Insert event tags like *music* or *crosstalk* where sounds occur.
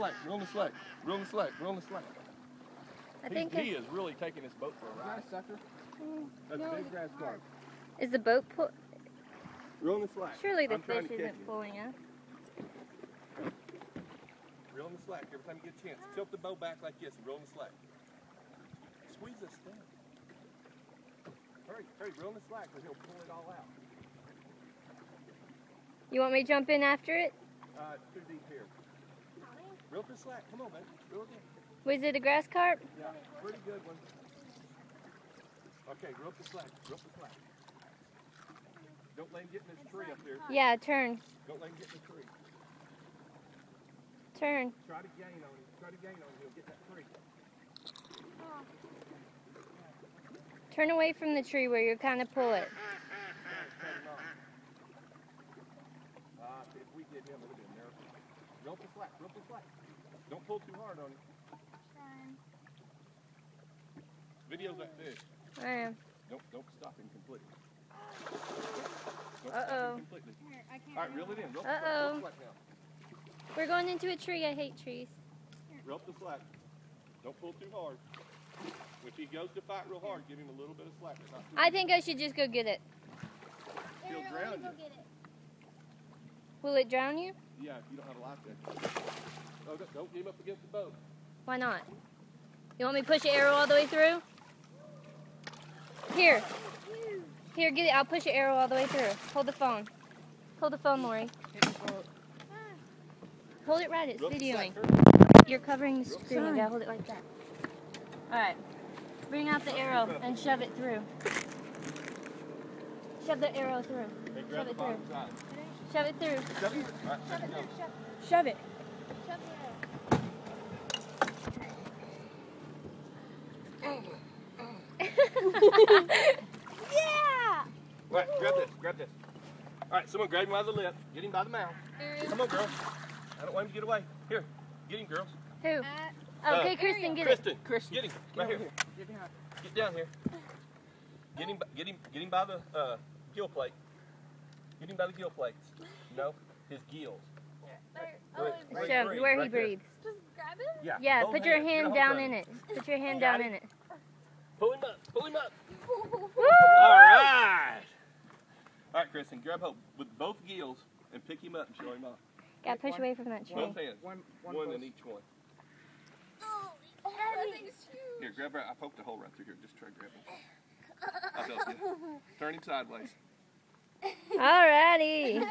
Slack, reel in the slack, reel in the slack, reel in the slack. I He- think he it- is really taking this boat for a ride. sucker. That's a big grass carp. is the boat pull? Reel in the slack. Surely the I'm fish isn't him. pulling us. Reel in the slack every time you get a chance. Tilt the bow back like this and reel in the slack. Squeeze this thing. Hurry, hurry, reel in the slack or he'll pull it all out. You want me to jump in after it? Uh, it's too deep here. Up the slack. Come on. Reel it in. Was it a grass carp? Yeah, pretty good one. Okay, reel up the slack. Reel up the slack. Don't let him get in this tree up there. Yeah, turn. Don't let him get in the tree. Turn. Try to gain on him. Try to gain on him. He'll get that tree. Turn away from the tree where you're kind of pull it. Ah, if we get him, it'll be a miracle. Reel up the slack. Reel up the slack. Don't pull too hard on him. Video's that fish. I am. Don't don't stop him completely. Don't Uh-oh. stop him completely. All right, reel it in. Reel the slack. Reel Uh-oh. the slack now. We're going into a tree. I hate trees. Reel up the slack. Don't pull too hard. If he goes to fight real hard, give him a little bit of slack. but Not too I think I should just go get it. He'll drown you. Will it drown you? Yeah, if you don't have a life jacket. Oh, don't, don't get him up against the boat. Why not? You want me to push the arrow all the way through? Here. Here, get it. I'll push the arrow all the way through. Hold the phone. Hold the phone, Lori. Hold it right. It's videoing. You're covering the screen. You gotta hold it like that. All right. Bring out the arrow and shove it through. Shove the arrow through. Shove it through. Side. Shove it through. Shove it. All right, there you go. Shove it. *laughs* yeah. All right, grab this. Grab this. All right, someone grab him by the lip. Get him by the mouth. Come on, girl. I don't want him to get away. Here, get him, girls. Who? Uh, Okay, Kristen, get it. Kristen, Kristen, get him right here. Get. Get down here. Get him, get him, get him by the uh, gill plate. Get him by the gill plates. No, his gills. Where- where Show breathes, where he right there. breathes. Yeah. Yeah, both put your hands. Get a hand hold down of in it. Put your hand Got down it? in it. Pull him up. Pull him up. Woo! All right. All right, Kristen, grab hold with both gills and pick him up and show him off. Gotta push away from that tree. Both hands. One, One, one, in post. each one. Here, grab her. I poked a hole right through here. Just try to grab him. I'll help you. Turn him sideways. Alrighty.